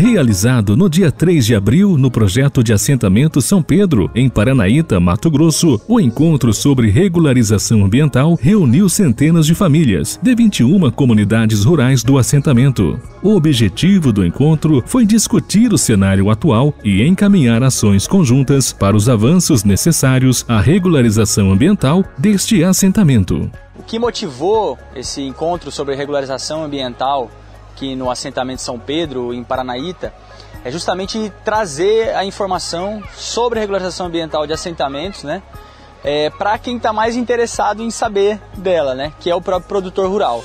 Realizado no dia 3 de abril no projeto de assentamento São Pedro, em Paranaíta, Mato Grosso, o encontro sobre regularização ambiental reuniu centenas de famílias de 21 comunidades rurais do assentamento. O objetivo do encontro foi discutir o cenário atual e encaminhar ações conjuntas para os avanços necessários à regularização ambiental deste assentamento. O que motivou esse encontro sobre regularização ambiental aqui no assentamento São Pedro, em Paranaíta, é justamente trazer a informação sobre a regularização ambiental de assentamentos, né? É, para quem está mais interessado em saber dela, né? Que é o próprio produtor rural.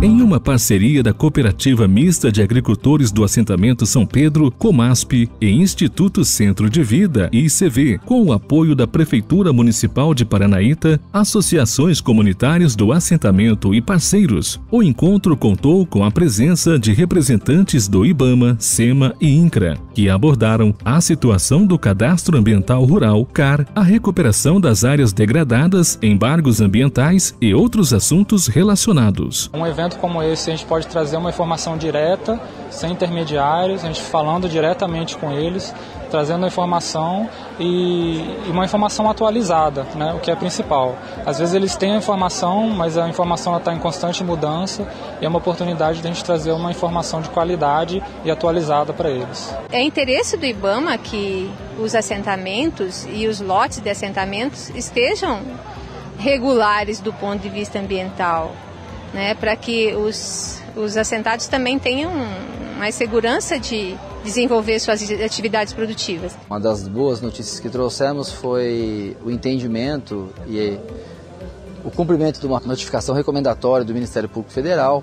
Em uma parceria da Cooperativa Mista de Agricultores do Assentamento São Pedro, Comasp e Instituto Centro de Vida, ICV, com o apoio da Prefeitura Municipal de Paranaíta, associações comunitárias do assentamento e parceiros, o encontro contou com a presença de representantes do IBAMA, SEMA e INCRA, que abordaram a situação do Cadastro Ambiental Rural, CAR, a recuperação das áreas degradadas, embargos ambientais e outros assuntos relacionados. Um evento evento como esse a gente pode trazer uma informação direta, sem intermediários, a gente falando diretamente com eles, trazendo a informação e, e uma informação atualizada, né, o que é principal. Às vezes eles têm a informação, mas a informação está em constante mudança e é uma oportunidade de a gente trazer uma informação de qualidade e atualizada para eles. É interesse do IBAMA que os assentamentos e os lotes de assentamentos estejam regulares do ponto de vista ambiental né, para que os, os assentados também tenham mais segurança de desenvolver suas atividades produtivas. Uma das boas notícias que trouxemos foi o entendimento e o cumprimento de uma notificação recomendatória do Ministério Público Federal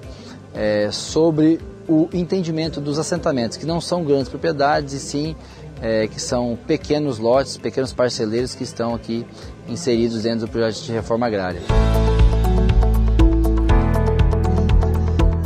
é, sobre o entendimento dos assentamentos, que não são grandes propriedades e sim é, que são pequenos lotes, pequenos parceleiros que estão aqui inseridos dentro do projeto de reforma agrária.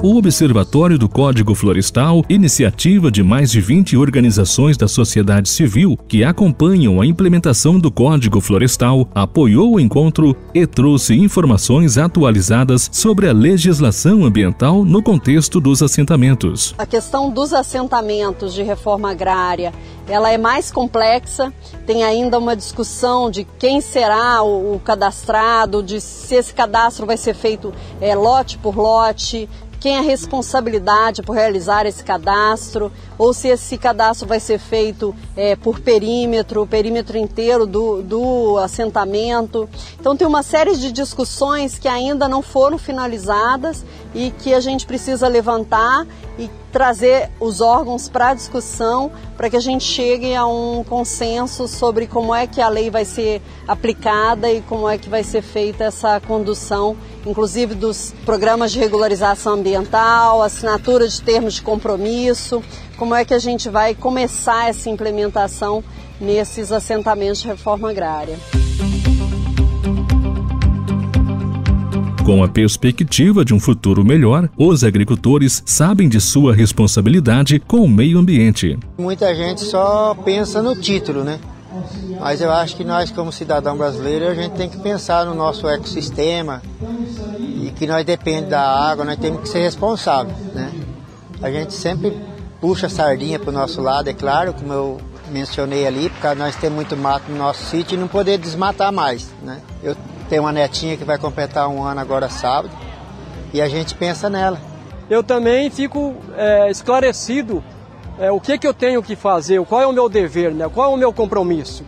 O Observatório do Código Florestal, iniciativa de mais de 20 organizações da sociedade civil que acompanham a implementação do Código Florestal, apoiou o encontro e trouxe informações atualizadas sobre a legislação ambiental no contexto dos assentamentos. A questão dos assentamentos de reforma agrária, ela é mais complexa, tem ainda uma discussão de quem será o, o cadastrado, de se esse cadastro vai ser feito é, lote por lote, quem é a responsabilidade por realizar esse cadastro, ou se esse cadastro vai ser feito é, por perímetro, perímetro inteiro do, do assentamento. Então tem uma série de discussões que ainda não foram finalizadas e que a gente precisa levantar e trazer os órgãos para discussão para que a gente chegue a um consenso sobre como é que a lei vai ser aplicada e como é que vai ser feita essa condução, inclusive dos programas de regularização ambiental, assinatura de termos de compromisso, como é que a gente vai começar essa implementação nesses assentamentos de reforma agrária. Com a perspectiva de um futuro melhor, os agricultores sabem de sua responsabilidade com o meio ambiente. Muita gente só pensa no título, né? Mas eu acho que nós, como cidadão brasileiro, a gente tem que pensar no nosso ecossistema e que nós depende da água, nós temos que ser responsáveis, né? A gente sempre puxa a sardinha para o nosso lado, é claro, como eu mencionei ali, porque nós temos muito mato no nosso sítio e não poder desmatar mais, né? Eu tem uma netinha que vai completar um ano agora sábado e a gente pensa nela. Eu também fico é, esclarecido é, o que, que eu tenho que fazer, qual é o meu dever, né? qual é o meu compromisso.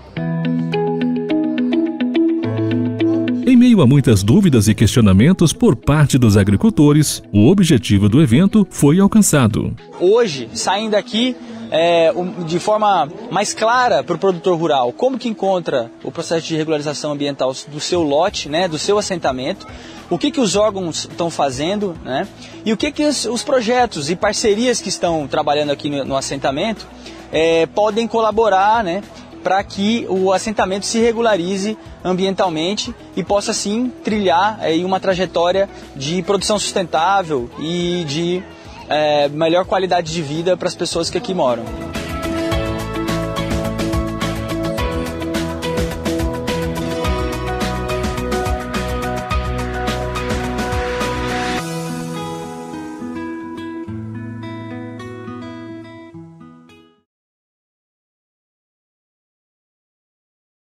Em meio a muitas dúvidas e questionamentos por parte dos agricultores, o objetivo do evento foi alcançado. Hoje, saindo daqui, é, de forma mais clara para o produtor rural como que encontra o processo de regularização ambiental do seu lote, né, do seu assentamento, o que, que os órgãos estão fazendo né, e o que, que os, os projetos e parcerias que estão trabalhando aqui no, no assentamento é, podem colaborar né, para que o assentamento se regularize ambientalmente e possa sim trilhar aí, uma trajetória de produção sustentável e de é, melhor qualidade de vida para as pessoas que aqui moram.